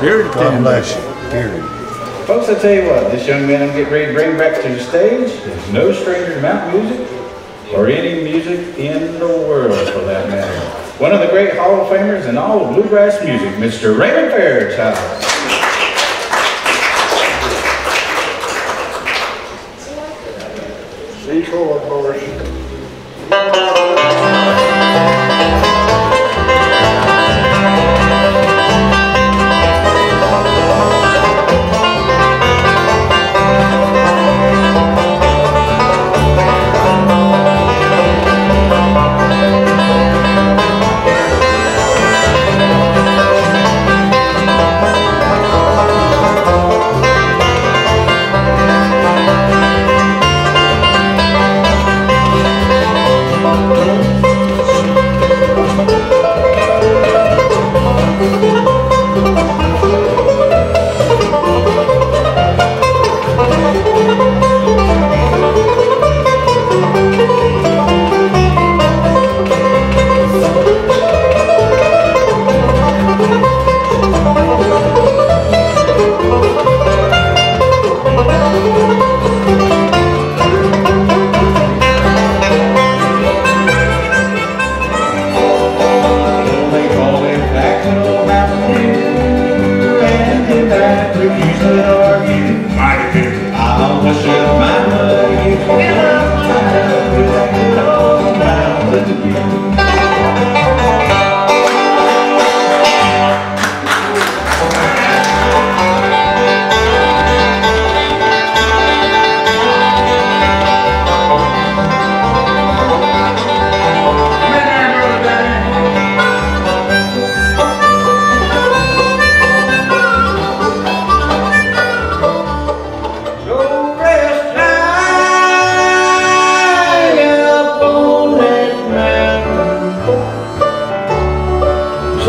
Period. God bless you. Period. Folks, I tell you what, this young man I'm getting ready to bring back to the stage is no stranger to mountain music or any music in the world for that matter. One of the great Hall of Famers in all of bluegrass music, Mr. Raymond Fairchild. C chord, Boris. They I almost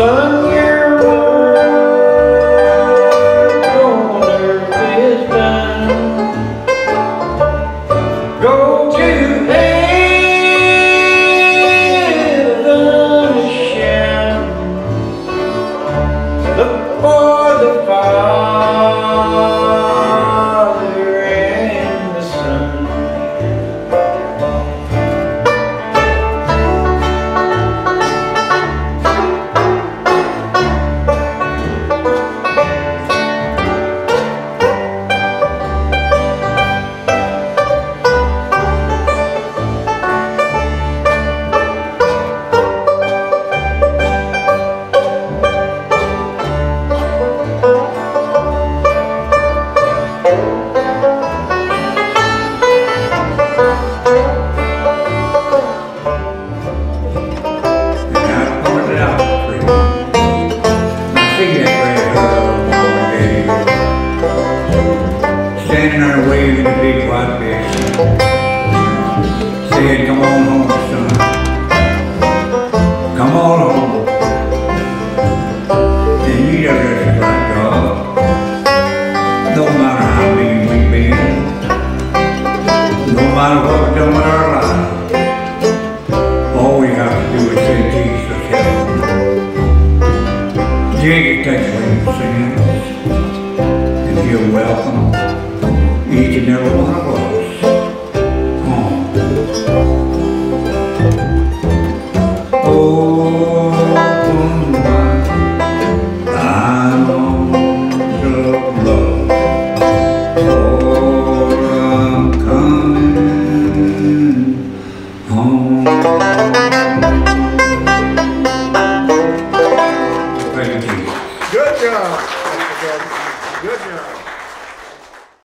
Son, matter how mean we've been, no matter what we've done with our life, all we have to do is say Jesus help. You ain't gonna take away your sins, and you're welcome each and every one of us.